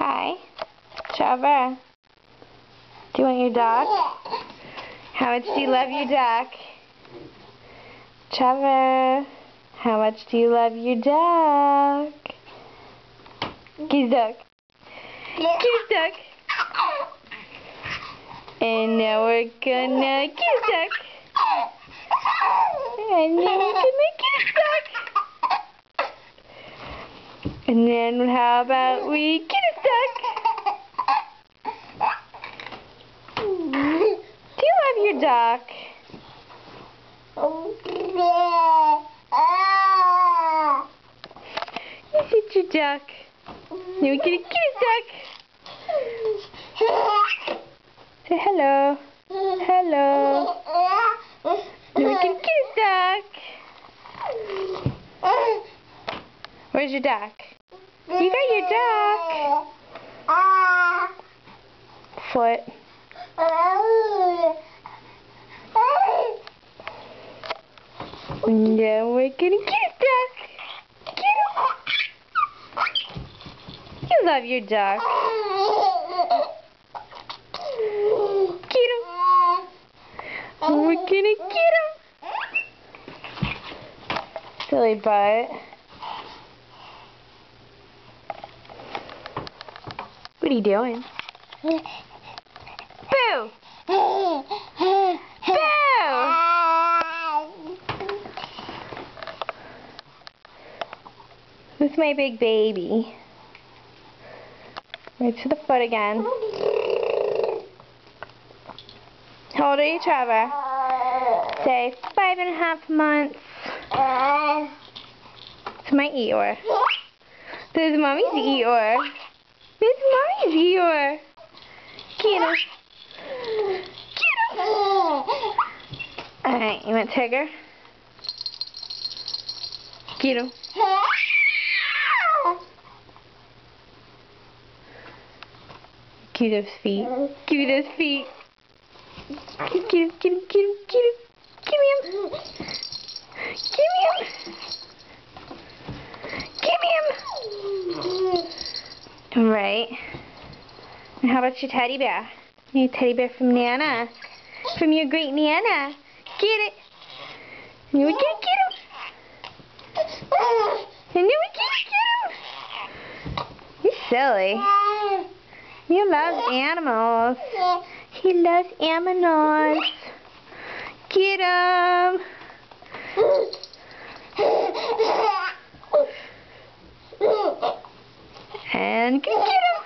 Hi. Trevor. Do you want your duck? How much do you love your duck? Trevor. How much do you love your duck? Kiss duck. Kiss duck. And now we're gonna kiss duck. And then we're gonna kiss duck. And then how about we kiss duck? Do you love your duck? This is your duck. Now we're gonna duck. Say hello. Hello. Now we're gonna duck. Where's your duck? You got your duck. Foot. Then we're gonna kiss duck. Get him. You love your duck. Get him. We're gonna get him. Silly butt. What are you doing? Who's my big baby? Right to the foot again. How old are you, Trevor? Say five and a half months. It's my Eeyore. This is Mommy's Eeyore. This is Mommy's Eeyore. Get him. Alright, you want Tigger? Get those feet. Those feet. Him, get him, get him. Give me him. Give me him. Give me him. Right. And how about your teddy bear? Your teddy bear from Nana. From your great Nana. Get it. And we can get him. And then we can get him. You're silly. You love animals. He loves animals. Get him. And get him.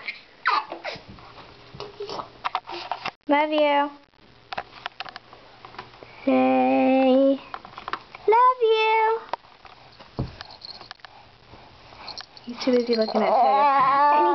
Love you. Say, love you. He's too busy looking at Tigger.